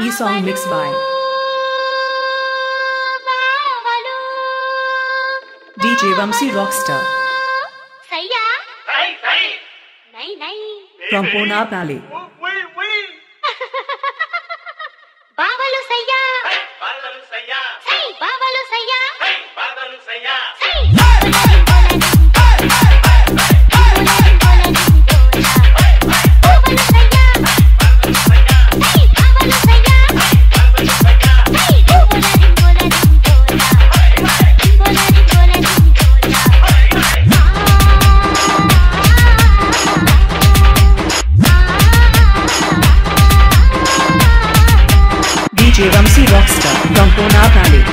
E song mixed by DJ Vamsi Rockstar. From Pona Valley. DJ Vamsi Rockstar from Pona Valley.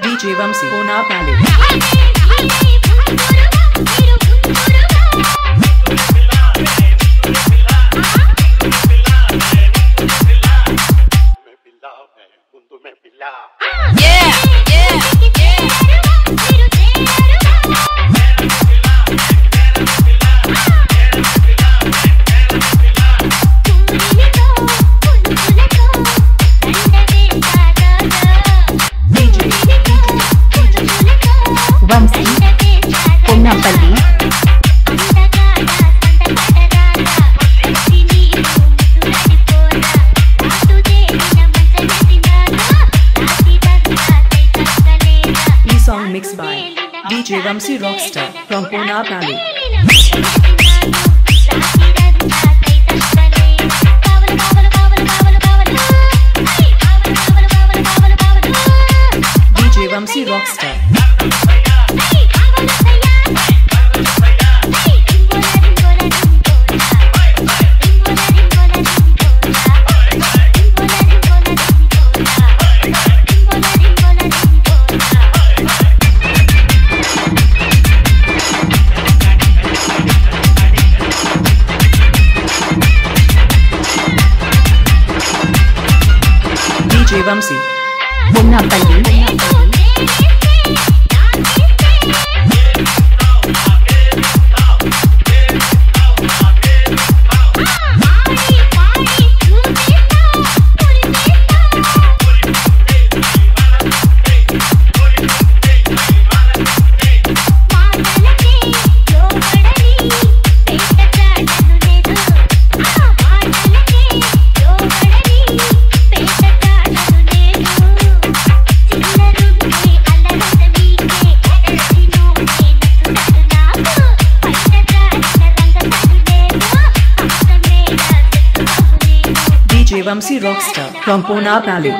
DJ Vamsi Pona Valley. E-song mixed by DJ Vamsi Rockstar from Valley. DJ Vamsi Rockstar. சிவம்சி முன்னாள் பள்ளி रक star from पोनाले